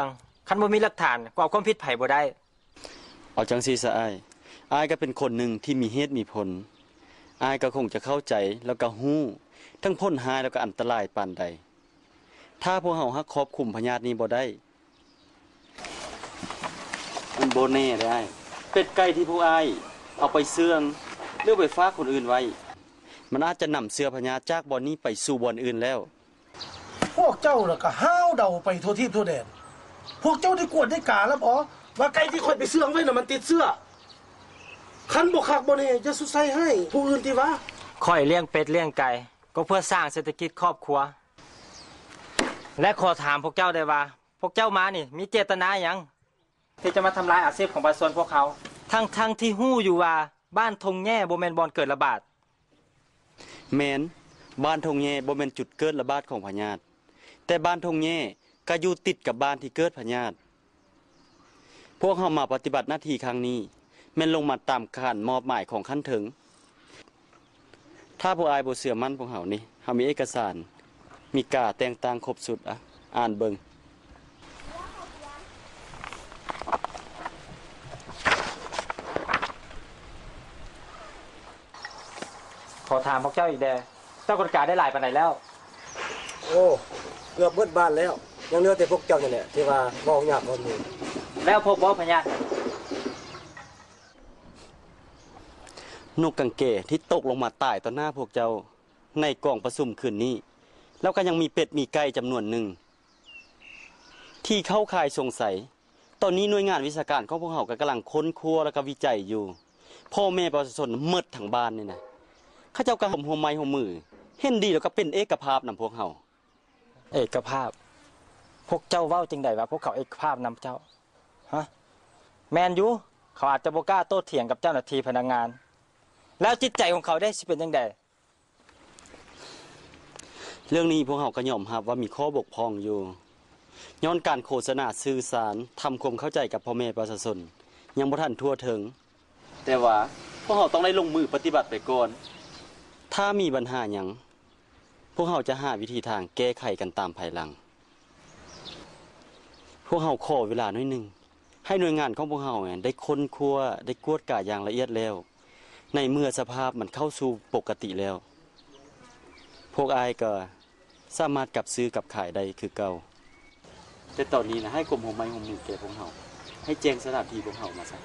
จังคันบ่มีหลักฐานก็เอาความผิดไผบ่ได้ เอาจังซี่ซะอ้ายอ้ายก็เป็นคนหนึ่งที่มีเหตุมีผลอ้ายก็คงจะเข้าใจแล้วก็ฮู้ ทั้งพ้นหายแล้วก็อันตรายปานใด ถ้าพวกเฮาฮักครอบคุมพญาตินี้บ่ได้ มันบ่แน่เด้อ้ายเป็ดไก่ที่พวกอ้ายเอาไปเสื่องหรือไปฝากคนอื่นไว้ มันอาจจะนำเสื้อพญาจากบ่อนนี้ไปสู่บ่อนอื่นแล้ว พวกเจ้าน่ะก็ห้าวเดาไปทั่วทิพย์ทั่วแดน พวกเจ้าได้กวดได้กาแล้วอ๋อว่าไก่ที่คอยไปเสื่องไว้น่ะมันติดเสื้อคันบ่คักบ่แน่จะสุดใส่ให้ ผู้อื่นที่ว่าค่อยเลี้ยงเป็ดเลี้ยงไก่ ก็เพื่อสร้างเศรษฐกิจครอบครัว และขอถามพวกเจ้าได้ว่า พวกเจ้ามานี่มีเจตนาหยังที่จะมาทำลายอาชีพของประชาชนพวกเขา ทั้งทั้งที่หู้อยู่ว่าบ้านทงแง่บ่แม่นบอนเกิดระบาดแมนบ้านทงแย่บ่แม่นจุดเกิดระบาดของพญาติแต่บ้านทงแย่ ก็อยู่ติดกับบ้านที่เกิดพญาติพวกเฮามาปฏิบัติหน้าที่ครั้งนี้แม่นลงมาตามขั้นมอบหมายของขั้นถึง ถ้าพวกอายบ่เชื่อมั่นพวกเฮานี่เฮามีเอกสาร มีกาแต่งตั้งครบสุดอะ อ่านเบิงขอถามพวกเจ้าอีกแดเจ้ากฎการได้หลายปานใดแล้ว โอ้ เกือบเบิดบ้านแล้ว ยังเหลือแต่พวกเจ้านี่แหละที่ว่าเว้ายากคนนี้แล้วพบว่าพญาตินกกังเกที่ตกลงมาตายต่อหน้าพวกเจ้าในกองประชุมคืนนี้ แล้วก็ยังมีเป็ดมีไก่จำนวนหนึ่ง ที่เข้าข่ายสงสัย ตอนนี้หน่วยงานวิชาการของพวกเขาก็กำลังค้นครัวแล้วก็วิจัยอยู่ พ่อแม่ประชาชนหมดทั้งบ้านนี่นะเข้าเจ้าก็ห่มหัวไม้หัวมือ เห็นดีแล้วก็เป็นเอกภาพนำพวกเขา เอกภาพ พวกเจ้าเว้าจริงใดว่าพวกเขาเอกภาพนำเจ้าฮะแมนยูเขาอาจจะบ่กล้าโต้เถียงกับเจ้าหน้าที่พนักงาน แล้วจิตใจของเขาได้สิเป็นยังไงเรื่องนี้พวกเขาก็ยอมรับว่ามีข้อบกพร่องอยู่ ย้อนการโฆษณาสื่อสารทำความเข้าใจกับพ่อแม่ประชาชนยังบ่ทันทั่วถึง แต่ว่าพวกเขาต้องได้ลงมือปฏิบัติไปก่อน ถ้ามีปัญหาหยังพวกเขาจะหาวิธีทางแก้ไขกันตามภายหลัง วกเขาขอเวลาหน่อยหนึ่งให้หน่วยงานของพวกเขาเนี่ยได้ค้นครัวได้กวดกาอย่างละเอียดแล้ว ในเมื่อสภาพมันเข้าสู่ปกติแล้ว พวกอายก็สามารถกลับซื้อกลับขายได้คือเก่า แต่ตอนนี้นะให้กรมหงไม้หงมือแก่พวกเขาให้แจ้งสถานที่พวกเขามาซะ